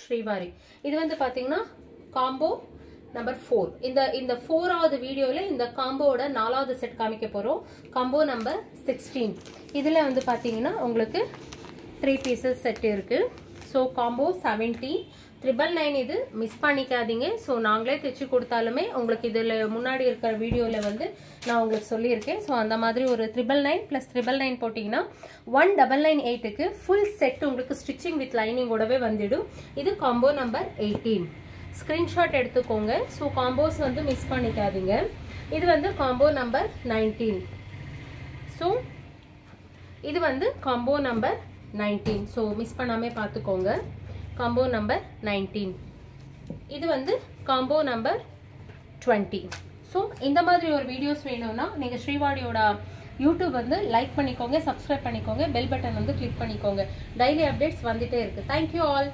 ஸ்ரீவாரி. இது வந்து பார்த்தீங்கன்னா காம்போ நம்பர் ஃபோர் இந்த இந்த ஃபோராவது வீடியோவில் இந்த காம்போவோட நாலாவது செட் காமிக்க போகிறோம் காம்போ நம்பர் சிக்ஸ்டீன் இதில் வந்து பார்த்தீங்கன்னா உங்களுக்கு த்ரீ பீசஸ் செட் இருக்குது so combo seventeen triple nine இது மிஸ் பண்ணிக்காதீங்க. ஸோ நாங்களே தைச்சு கொடுத்தாலுமே உங்களுக்கு இதில் முன்னாடி இருக்கிற வீடியோவில் வந்து நான் உங்களுக்கு சொல்லியிருக்கேன். ஸோ அந்த மாதிரி ஒரு triple nine plus triple nine போட்டிங்கன்னா ஒன் டபுள் நைன் எயிட்டுக்கு ஃபுல் செட் உங்களுக்கு ஸ்டிச்சிங் வித் லைனிங்கோடவே வந்துடும். இது காம்போ நம்பர் எயிட்டீன் ஸ்க்ரீன்ஷாட் எடுத்துக்கோங்க. ஸோ காம்போஸ் வந்து மிஸ் பண்ணிக்காதீங்க. இது வந்து காம்போ நம்பர் நைன்டீன் ஸோ இது வந்து combo number nineteen so miss பண்ணாமல் பார்த்துக்கோங்க. காம்போ நம்பர் நைன்டீன் இது வந்து காம்போ நம்பர் டுவெண்ட்டி ஸோ இந்த மாதிரி ஒரு வீடியோஸ் வேணும்னா நீங்கள் ஸ்ரீவாடியோட யூடியூப் வந்து லைக் பண்ணிக்கோங்க சப்ஸ்கிரைப் பண்ணிக்கோங்க பெல் பட்டன் வந்து கிளிக் பண்ணிக்கோங்க. டெய்லி அப்டேட்ஸ் வந்துட்டே இருக்குது தேங்க்யூ ஆல்